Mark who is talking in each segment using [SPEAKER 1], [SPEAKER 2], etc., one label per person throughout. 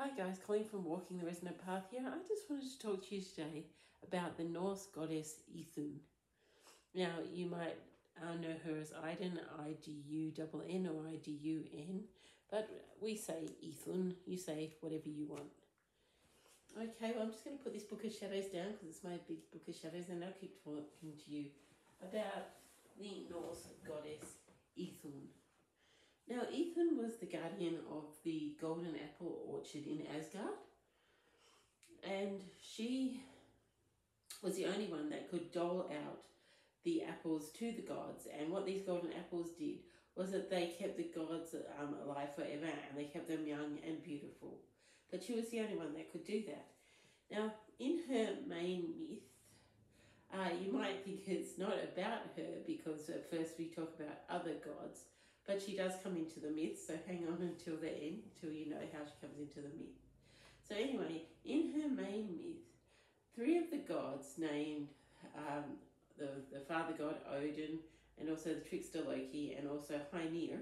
[SPEAKER 1] Hi guys, Colleen from Walking the Resonant Path here. I just wanted to talk to you today about the Norse goddess Ithun. Now, you might uh, know her as Idun, I-D-U-N-N or I-D-U-N, but we say Ithun, you say whatever you want. Okay, well I'm just going to put this Book of Shadows down because it's my big Book of Shadows and I'll keep talking to you about the Norse goddess Ithun. Now, Ithun was the guardian of the Golden Apple Orchard in Asgard, and she was the only one that could dole out the apples to the gods. And what these golden apples did was that they kept the gods um, alive forever and they kept them young and beautiful. But she was the only one that could do that. Now, in her main myth, uh, you might think it's not about her because at first we talk about other gods, but she does come into the myth, so hang on until the end, until you know how she comes into the myth. So anyway, in her main myth, three of the gods named um, the, the father god Odin, and also the trickster Loki, and also Hymir,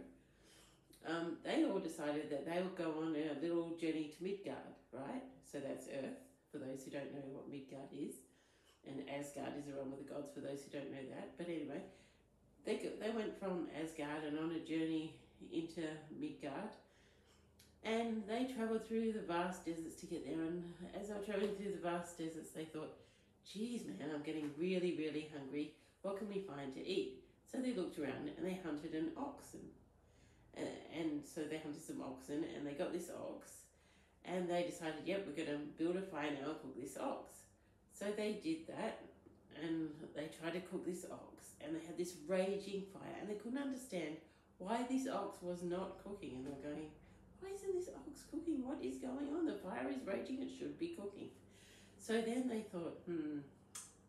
[SPEAKER 1] um, they all decided that they would go on a little journey to Midgard, right? So that's Earth, for those who don't know what Midgard is. And Asgard is the realm of the gods, for those who don't know that. But anyway, they, they went from Asgard and on a journey into Midgard. And they travelled through the vast deserts to get there. And as they were travelling through the vast deserts, they thought, geez, man, I'm getting really, really hungry. What can we find to eat? So they looked around and they hunted an oxen. And so they hunted some oxen and they got this ox. And they decided, yep, we're going to build a fire now and cook this ox. So they did that and they tried to cook this ox and they had this raging fire and they couldn't understand why this ox was not cooking and they're going why isn't this ox cooking? What is going on? The fire is raging it should be cooking. So then they thought hmm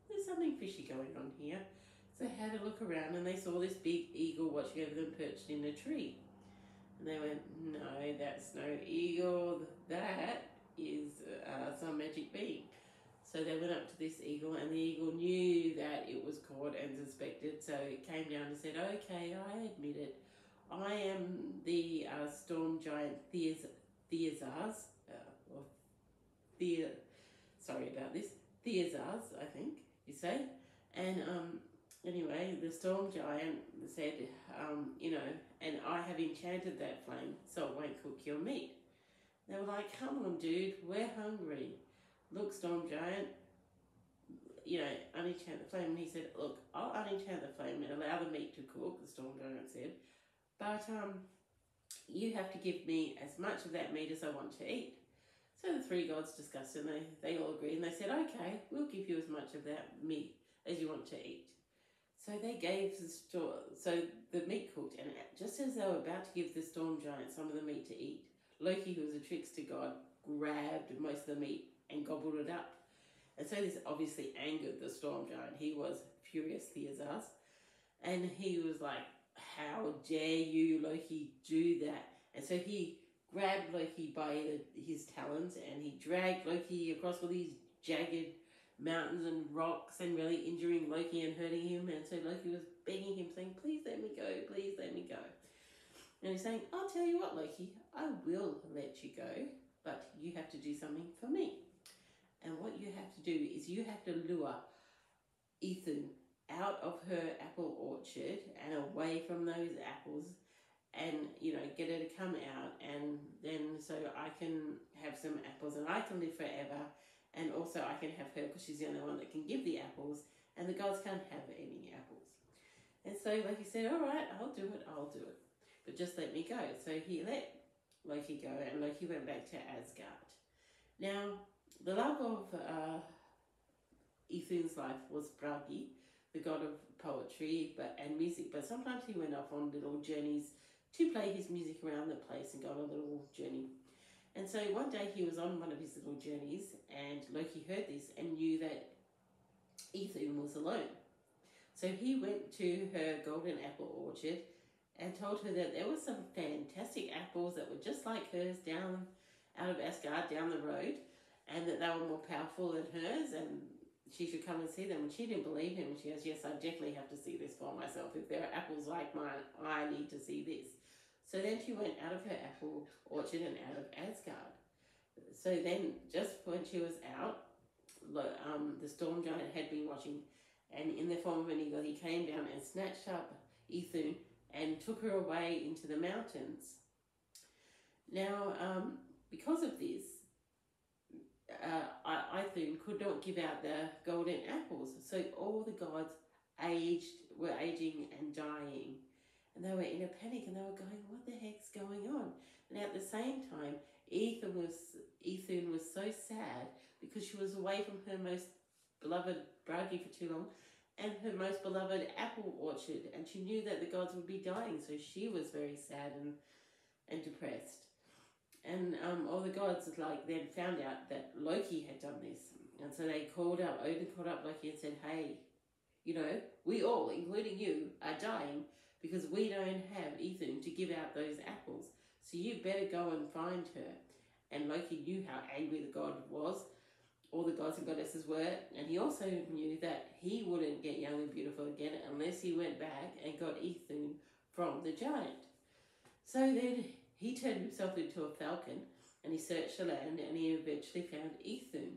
[SPEAKER 1] there's something fishy going on here. So they had a look around and they saw this big eagle watching over them perched in a tree. And they went no that's no eagle. That is uh, some magic being so they went up to this eagle, and the eagle knew and suspected. So it came down and said, "Okay, I admit it. I am the uh, storm giant Theazars, uh, or Thea. Sorry about this, Theazars, I think you say. And um, anyway, the storm giant said, um, you know, and I have enchanted that flame, so it won't cook your meat. They were like, "Come on, dude, we're hungry." look, Storm Giant, you know, unenchant the flame. And he said, look, I'll unenchant the flame and allow the meat to cook, the Storm Giant said, but um, you have to give me as much of that meat as I want to eat. So the three gods discussed and they, they all agreed and they said, okay, we'll give you as much of that meat as you want to eat. So they gave the storm, so the meat cooked and just as they were about to give the storm giant some of the meat to eat, Loki, who was a trickster god, grabbed most of the meat and gobbled it up. And so this obviously angered the storm giant. He was furious, Theazars. And he was like, how dare you, Loki, do that? And so he grabbed Loki by his talons and he dragged Loki across all these jagged mountains and rocks and really injuring Loki and hurting him. And so Loki was begging him, saying, please let me go, please let me go. And he's saying, I'll tell you what, Loki, I will let you go, but you have to do something for me. And what you have to do is you have to lure Ithun out of her apple orchard and away from those apples and you know get her to come out and then so I can have some apples and I can live forever and also I can have her because she's the only one that can give the apples and the gods can't have any apples. And so he said, all right, I'll do it, I'll do it. But just let me go. So he let Loki go and Loki went back to Asgard. Now, the love of uh, life was Bragi, the god of poetry but and music, but sometimes he went off on little journeys to play his music around the place and go on a little journey. And so one day he was on one of his little journeys and Loki heard this and knew that Ithun was alone. So he went to her golden apple orchard and told her that there were some fantastic apples that were just like hers down out of Asgard down the road and that they were more powerful than hers and she should come and see them. And she didn't believe him. She goes, yes, I definitely have to see this for myself. If there are apples like mine, I need to see this. So then she went out of her apple orchard and out of Asgard. So then, just when she was out, um, the storm giant had been watching, and in the form of an eagle, he came down and snatched up Ithun and took her away into the mountains. Now, um, because of this, uh, Ithun could not give out the golden apples, so all the gods aged were aging and dying, and they were in a panic, and they were going, "What the heck's going on?" And at the same time, Ithun was Ithun was so sad because she was away from her most beloved Bragi for too long, and her most beloved apple orchard, and she knew that the gods would be dying, so she was very sad and and depressed. And um, all the gods like then found out that Loki had done this, and so they called up Odin called up Loki and said, "Hey, you know, we all, including you, are dying because we don't have Ithun to give out those apples. So you better go and find her." And Loki knew how angry the god was, all the gods and goddesses were, and he also knew that he wouldn't get young and beautiful again unless he went back and got Ithun from the giant. So then he turned himself into a falcon and he searched the land and he eventually found Ithun.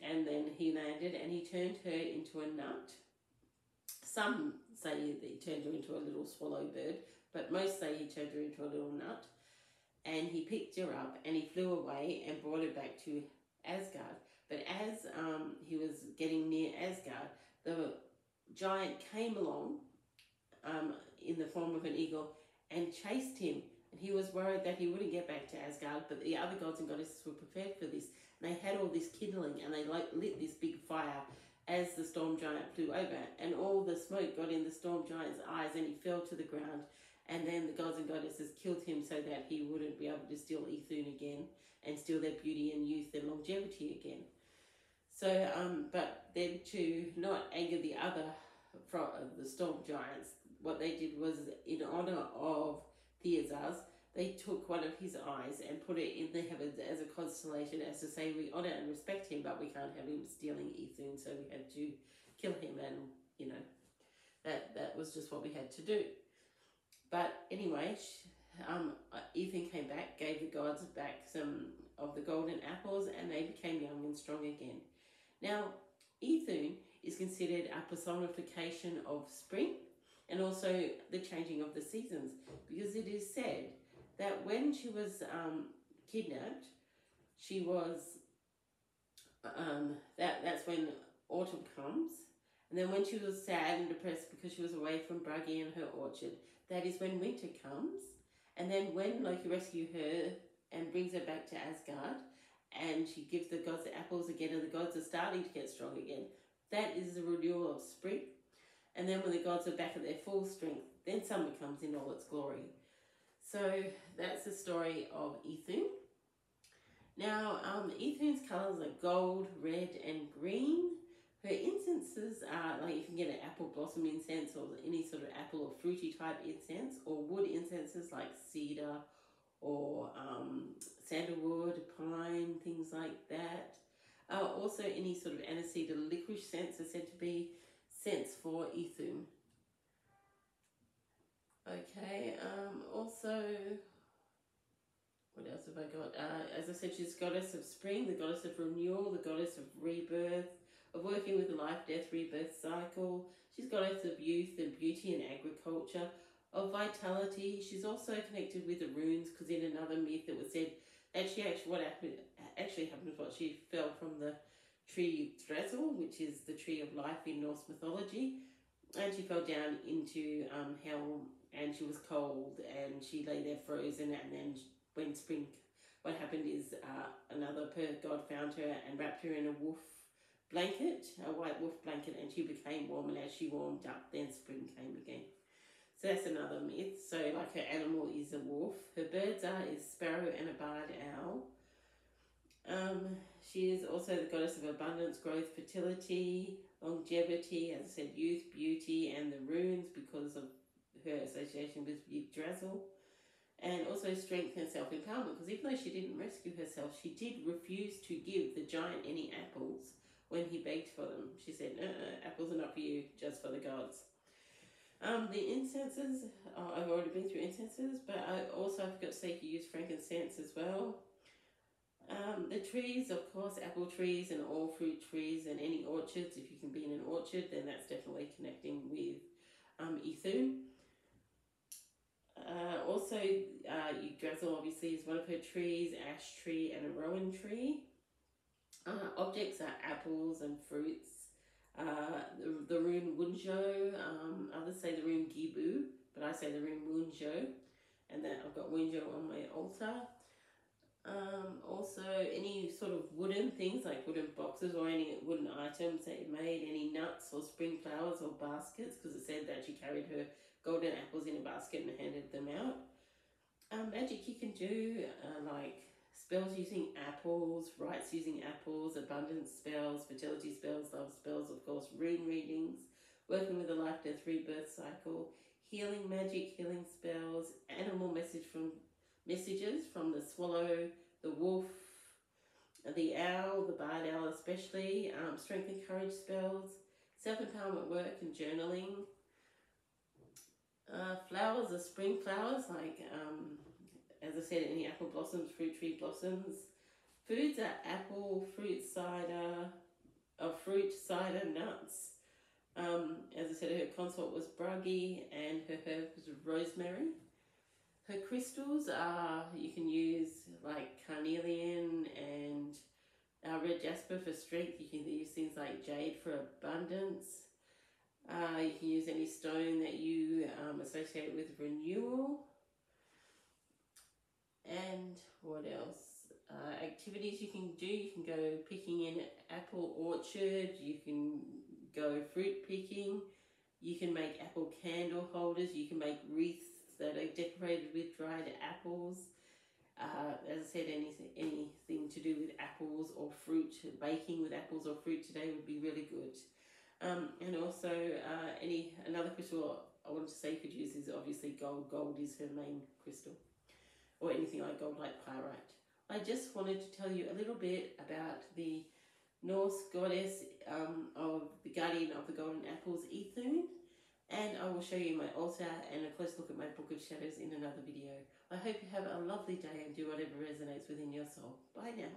[SPEAKER 1] And then he landed and he turned her into a nut. Some say he turned her into a little swallow bird, but most say he turned her into a little nut. And he picked her up and he flew away and brought her back to Asgard. But as um, he was getting near Asgard, the giant came along um, in the form of an eagle and chased him. And he was worried that he wouldn't get back to Asgard, but the other gods and goddesses were prepared for this. And they had all this kindling and they lit this big fire as the storm giant flew over. And all the smoke got in the storm giant's eyes and he fell to the ground. And then the gods and goddesses killed him so that he wouldn't be able to steal Ithun again and steal their beauty and youth and longevity again. So, um, but then to not anger the other from the storm giants, what they did was in honor of Theazaz, they took one of his eyes and put it in the heavens as a constellation, as to say we honor and respect him, but we can't have him stealing Ithun, so we had to kill him, and you know that that was just what we had to do. But anyway, um, Ithun came back, gave the gods back some of the golden apples, and they became young and strong again. Now, Ithun is considered a personification of spring and also the changing of the seasons because it is said that when she was um, kidnapped, she was um, that that's when autumn comes, and then when she was sad and depressed because she was away from Bragi and her orchard, that is when winter comes, and then when Loki rescues her and brings her back to Asgard, and she gives the gods the apples again, and the gods are starting to get strong again. That is the renewal of spring. And then when the gods are back at their full strength, then summer comes in all its glory. So that's the story of Ithun. Now, um, Ithun's colours are gold, red, and green. Her incenses are like you can get an apple blossom incense or any sort of apple or fruity type incense, or wood incenses like cedar or um, sandalwood, pine, things like that. Uh, also, any sort of aniseed or licorice scents are said to be scents for Ithun. Okay, um, also, what else have I got? Uh, as I said, she's goddess of spring, the goddess of renewal, the goddess of rebirth, of working with the life, death, rebirth cycle. She's goddess of youth and beauty and agriculture, of vitality. She's also connected with the runes because in another myth it was said that she actually what happened actually happened was what she fell from the tree Yggdrasil, which is the tree of life in Norse mythology, and she fell down into um, hell and she was cold and she lay there frozen and then when spring what happened is uh, another god found her and wrapped her in a wolf blanket, a white wolf blanket, and she became warm. And as she warmed up, then spring came again. So that's another myth. So like her animal is a wolf. Her birds are is sparrow and a barred owl. Um, she is also the goddess of abundance, growth, fertility, longevity, as I said, youth, beauty, and the runes because of her association with Yggdrasil. And also strength and self empowerment, because even though she didn't rescue herself, she did refuse to give the giant any apples when he begged for them. She said, no, no, apples are not for you, just for the gods. Um, the incenses, oh, I've already been through incenses, but I also I forgot to say you use frankincense as well. Um, the trees, of course, apple trees and all fruit trees and any orchards. If you can be in an orchard, then that's definitely connecting with um, Ithun. Uh, also, uh, obviously is one of her trees, ash tree and a rowan tree. Uh, objects are apples and fruits. Uh, the, the rune Wunjo, um, others say the rune Gebo, but I say the rune Wunjo, and that I've got Wunjo on my altar. Um, also, any sort of wooden things like wooden boxes or any wooden items that you made, any nuts or spring flowers or baskets, because it said that she carried her golden apples in a basket and handed them out. Um, magic you can do, uh, like spells using apples, rites using apples, abundance spells, fertility spells, love spells, of course, rune readings, working with the life death rebirth cycle, healing magic, healing spells, animal message from messages from the swallow, the wolf, the owl, the barred owl especially, um, strength and courage spells, self-empowerment work and journaling. Uh, flowers are spring flowers, like, um, as I said, any apple blossoms, fruit tree blossoms. Foods are apple, fruit cider, or fruit cider nuts. Um, as I said, her consort was bragi and her herb was rosemary. Her crystals are, you can use like carnelian and uh, red jasper for strength. You can use things like jade for abundance. Uh, you can use any stone that you um, associate with renewal. And what else? Uh, activities you can do. You can go picking in apple orchard. You can go fruit picking. You can make apple candle holders. You can make wreaths that are decorated with dried apples. Uh, as I said, anything, anything to do with apples or fruit, baking with apples or fruit today would be really good. Um, and also, uh, any another crystal I wanted to say could use is obviously gold. Gold is her main crystal, or anything like gold, like pyrite. I just wanted to tell you a little bit about the Norse goddess um, of the guardian of the golden apples, Ithun. And I will show you my altar and a close look at my Book of Shadows in another video. I hope you have a lovely day and do whatever resonates within your soul. Bye now.